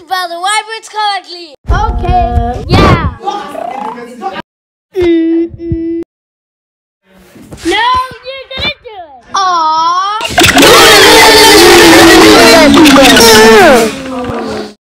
spell the white words correctly. Okay. Yeah. Mm-mm. No,